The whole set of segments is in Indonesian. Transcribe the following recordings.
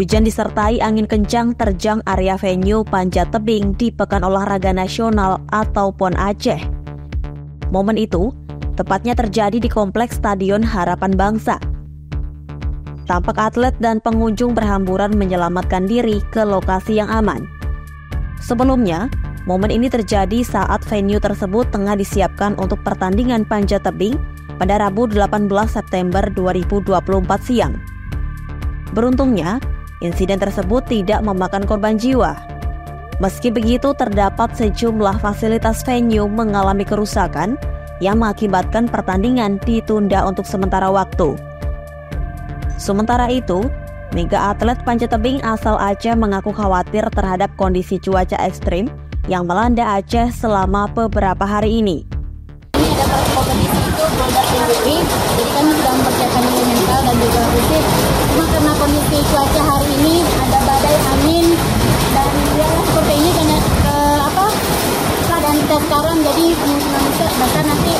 Hujan disertai angin kencang terjang area venue Panjat Tebing di Pekan Olahraga Nasional atau PON Aceh. Momen itu tepatnya terjadi di Kompleks Stadion Harapan Bangsa. Tampak atlet dan pengunjung berhamburan menyelamatkan diri ke lokasi yang aman. Sebelumnya, momen ini terjadi saat venue tersebut tengah disiapkan untuk pertandingan panjat tebing pada Rabu 18 September 2024 siang. Beruntungnya, Insiden tersebut tidak memakan korban jiwa. Meski begitu, terdapat sejumlah fasilitas venue mengalami kerusakan yang mengakibatkan pertandingan ditunda untuk sementara waktu. Sementara itu, mega atlet panjat tebing asal Aceh mengaku khawatir terhadap kondisi cuaca ekstrim yang melanda Aceh selama beberapa hari ini. Kondisi cuaca hari ini ada badai angin dan ya seperti ini karena uh, apa keadaan kita sekarang jadi kemungkinan besar nanti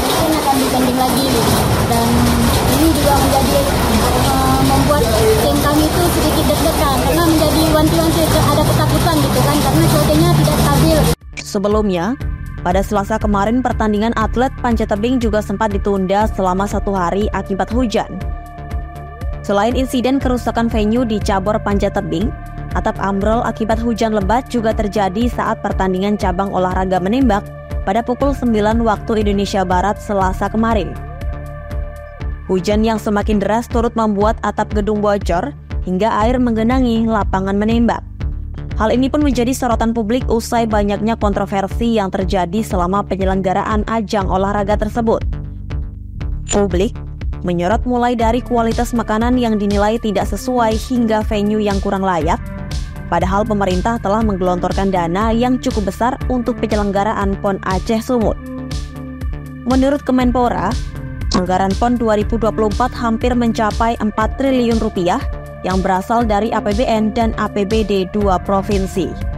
mungkin akan ditanding lagi dan ini juga menjadi uh, membuat tim kami itu sedikit deg-degan karena menjadi wanti-wanti ada ketakutan gitu kan karena cuacanya tidak stabil. Sebelumnya, pada Selasa kemarin pertandingan atlet panjat tebing juga sempat ditunda selama satu hari akibat hujan. Selain insiden kerusakan venue di cabur panjat tebing, atap ambrol akibat hujan lebat juga terjadi saat pertandingan cabang olahraga menembak pada pukul 9 waktu Indonesia Barat Selasa kemarin. Hujan yang semakin deras turut membuat atap gedung bocor hingga air menggenangi lapangan menembak. Hal ini pun menjadi sorotan publik usai banyaknya kontroversi yang terjadi selama penyelenggaraan ajang olahraga tersebut. Publik menyorot mulai dari kualitas makanan yang dinilai tidak sesuai hingga venue yang kurang layak, padahal pemerintah telah menggelontorkan dana yang cukup besar untuk penyelenggaraan PON Aceh Sumut. Menurut Kemenpora, anggaran PON 2024 hampir mencapai 4 triliun rupiah yang berasal dari APBN dan APBD dua provinsi.